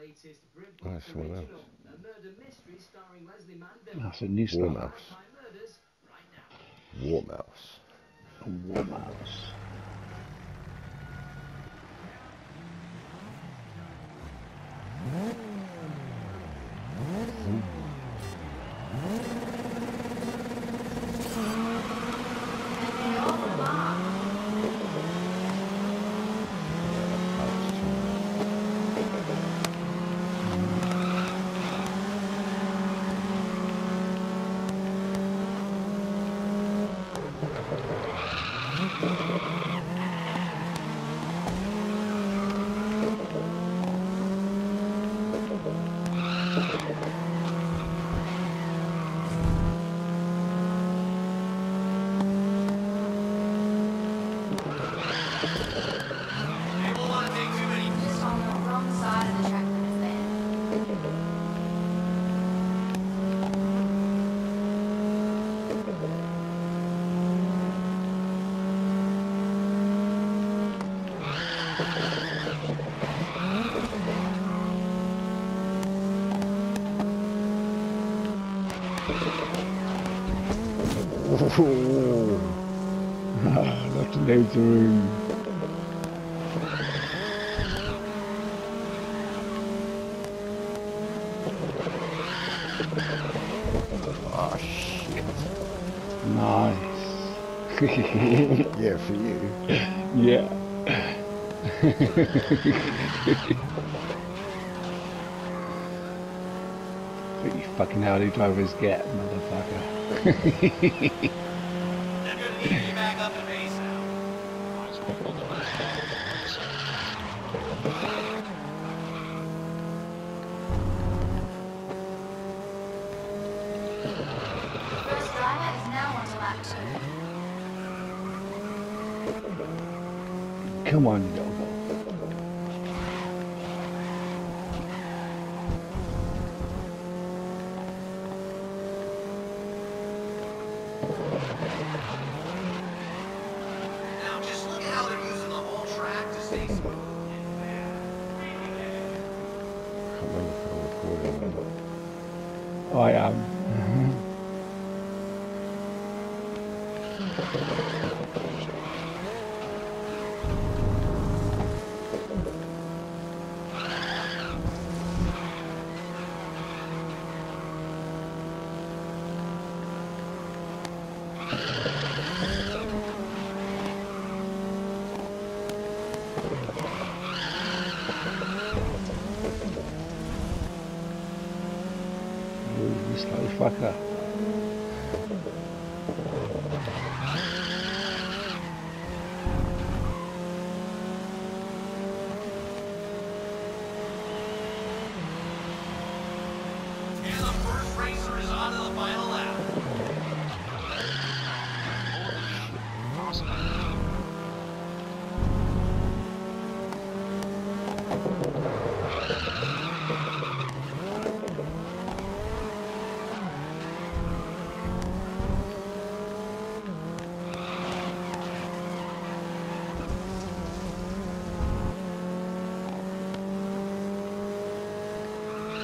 latest Britpop Nice one, original, else. a murder mystery starring Lesley Manville. That's a new Warm stuff. Mouse. Time murders Ooh. Got to leave the room. Oh shit. Nice. Yeah, for you. yeah. what you fucking Audi drivers get, motherfucker. First driver is now on to lap two. Come on, Yogo. Now just look at how they're using the whole track to stay smooth. can't remember if I'm recording or not. I am. Mm-hmm. You slow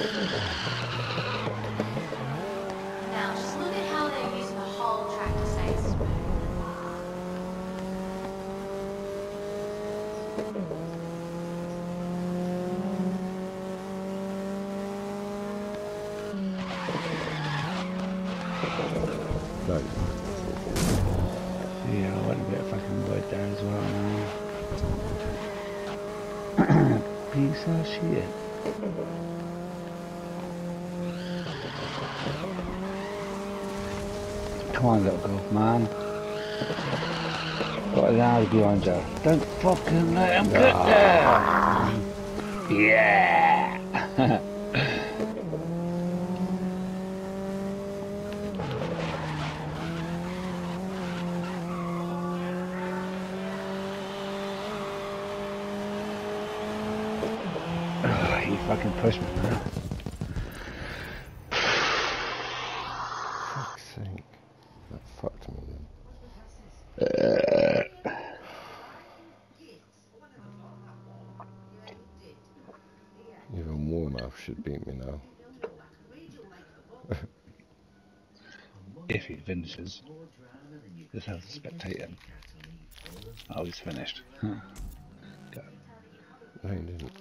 Now just look at how they're using the whole to. Yeah, I want a bit of fucking wood there as well now. Piece of shit. Come on, little girl, man. Got an hour behind you. Don't fucking let him get ah. there. Yeah. Oh, he fucking pushed me, man. Fuck's sake. That fucked me then. Bournemouth should beat me now. If he finishes. Just have to spectate him. Oh, he's finished. Huh. No, he didn't.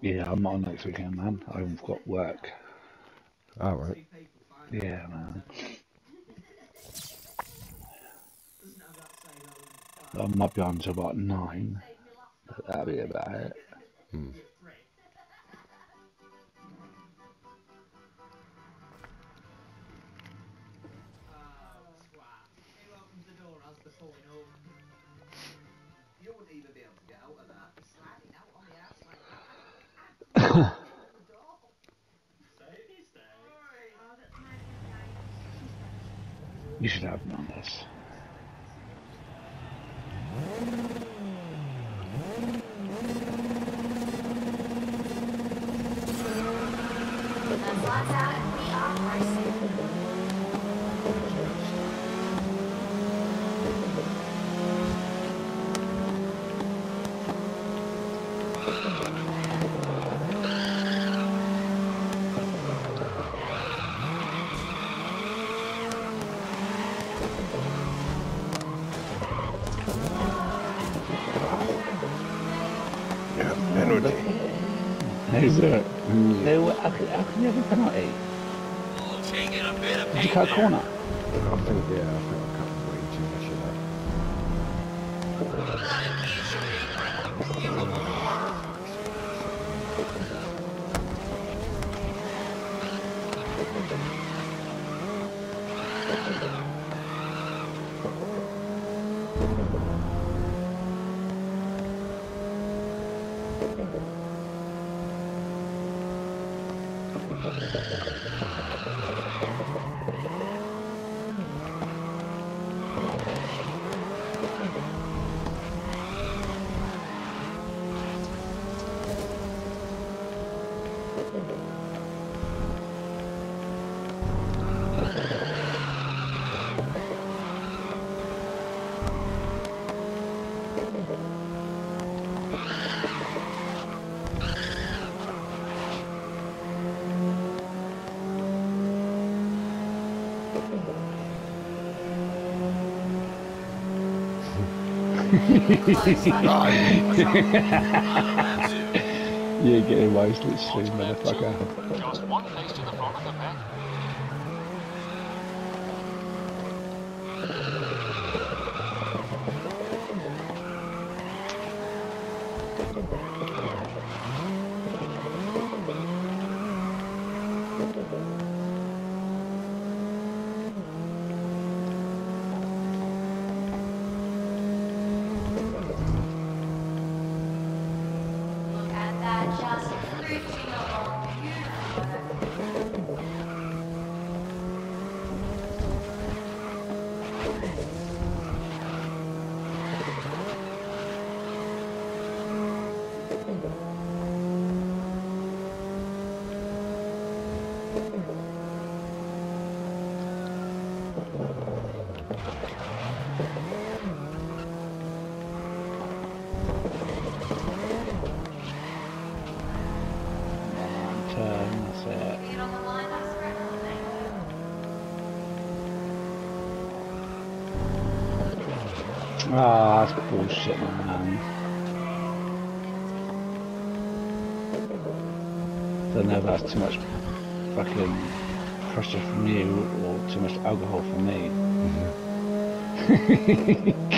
Yeah, I'm not on next weekend, man. I've got work. People find Yeah, man. Doesn't have that same element. I might be on until about nine. But that'll be about it. Hmm. You should have known this. That's lots out and we are racing. Yeah, penalty. Is it? They were, how, could- how can you have a penalty? Taking a bit of Did you cut a corner? I think, yeah, I think I cut way too much of that. Yeah, getting wasted stream, motherfucker. Just one to the front of the. Ah, that's bullshit, man. Don't know if that's too much fucking pressure from you or too much alcohol from me. You're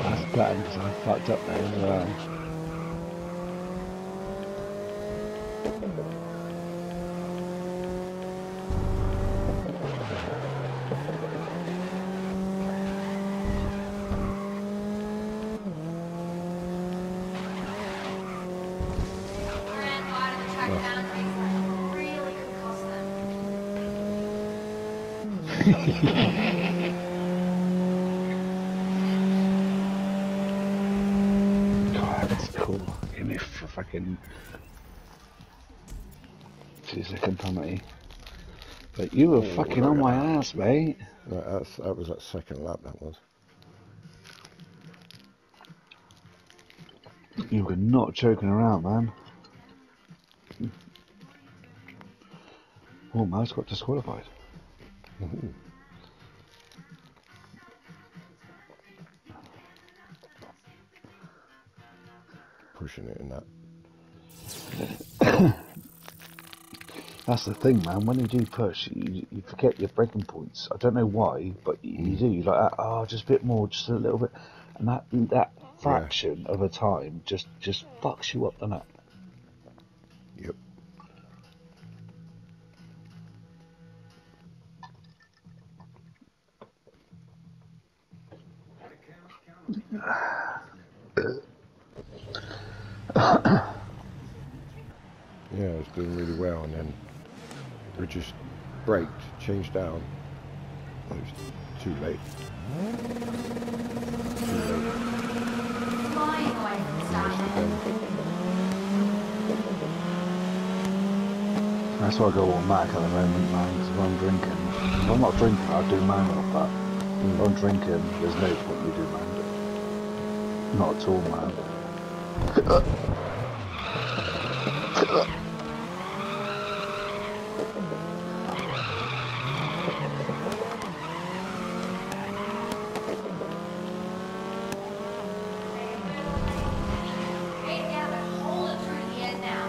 That's gutting because I fucked up there as well. Ran wide of the track boundaries really could cost them. God, that's cool. Give me fucking two second penalty. But you were oh, fucking on my ass, mate. Right, that was that second lap, that was. You were not joking around, man. Oh, Mouse got disqualified. Mm-hmm. Pushing it in that. That's the thing, man. When you do push, you, you forget your breaking points. I don't know why, but you, you do. You're like, oh, just a bit more, just a little bit, and that that fraction of a time just just fucks you up, doesn't it? Yep. Yeah, it's doing really well, and then we just braked, changed down. It was too late. Too late. That's why I go automatic at the moment, man. Because if I'm drinking, if I'm not drinking, I'll do manual. But if I'm drinking, there's no point me doing manual. Not at all, man. Now.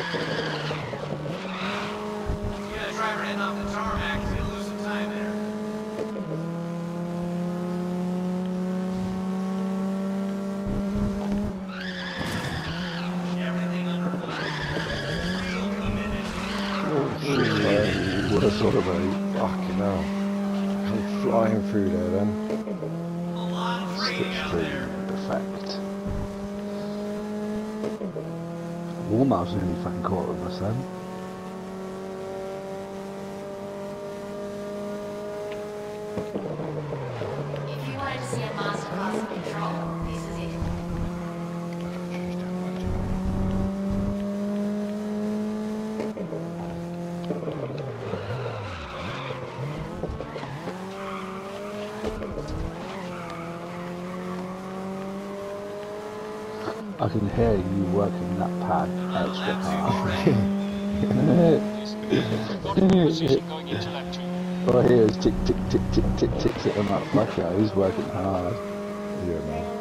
You got a driver heading off the tarmac, so you'll lose some time there. Everything under control. Real committed. What a sort of a fucking hell. Come flying through there then. Out there. Perfect. Warm-up's nearly fucking caught with us then. If you wanted to see a masterclass in control, this is it. I can hear you working that pad extra hard. Got in position going into lap two. All I hear is tick, tick, tick, tick, tick, tick, tick. I'm like, fuck he's working hard. Yeah, man.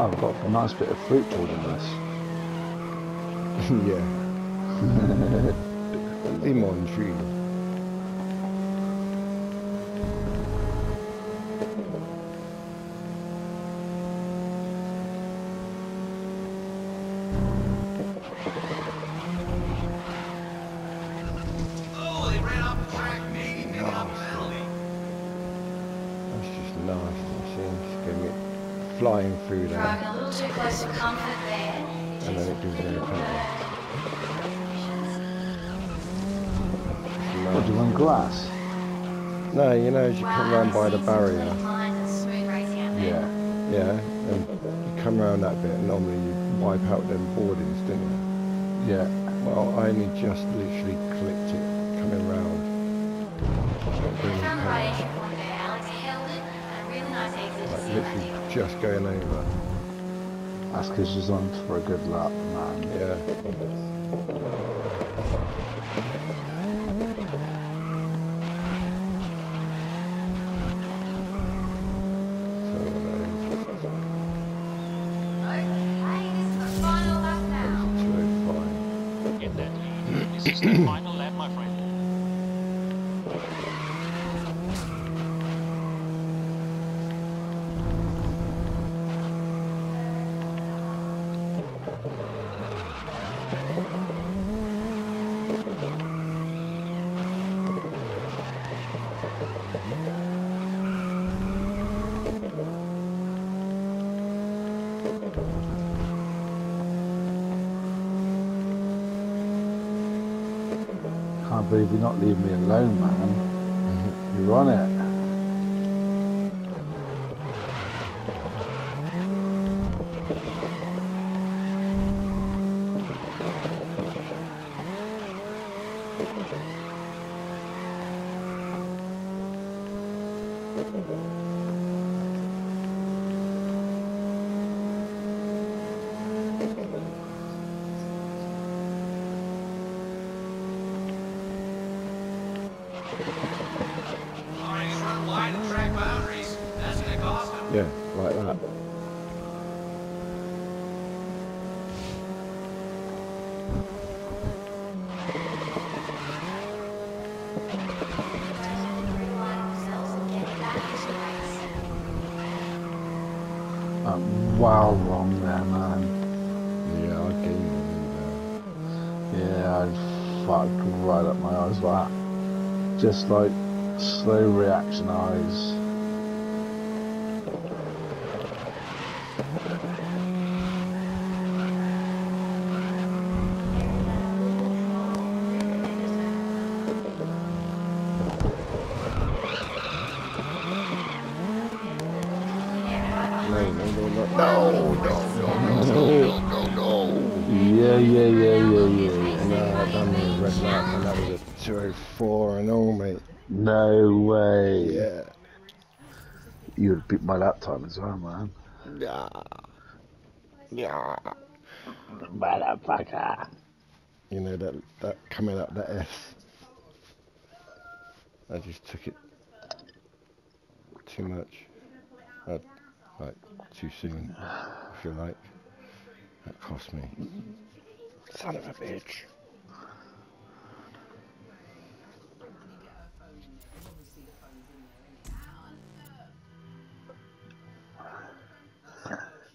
Wow, I've got a nice bit of fruit holding this. yeah. Lemon tree. Oh, comfort there. And then it gives you a penalty. What, do you want grass? No, you know, as you come round by the barrier, Yeah. yeah, and you come round that bit, and normally you wipe out them boardings, didn't you? Yeah. Well, I only just literally clipped it coming round. Like literally just going over. That's because she's on for a good lap, man. Yeah. So, uh, this is the final lap now. 205. Get that lead. This is the final lap, my friend. Can't leaving me alone, man. You're on it. Alright, he's run wide of track boundaries. That's gonna cost him. Yeah, like that. Realign themselves and get back into race. Um, I'm wow wrong there, man. Yeah, I it in Yeah, I fucked right up my eyes like that. Just like slow reaction eyes. No, no, no, no. No, no, no, no, no, no. Yeah, yeah, yeah, yeah, yeah, yeah. No, I done the red lap and that was a 204 and all, mate. No way. Yeah. You would beat my lap time as well, man. Yeah. Yeah. Motherfucker. You know that that coming up that S. I just took it too much. Uh, like too soon, if you like. That cost me. Son of a bitch.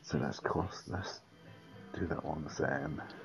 So let's cost, let's do that one then. That.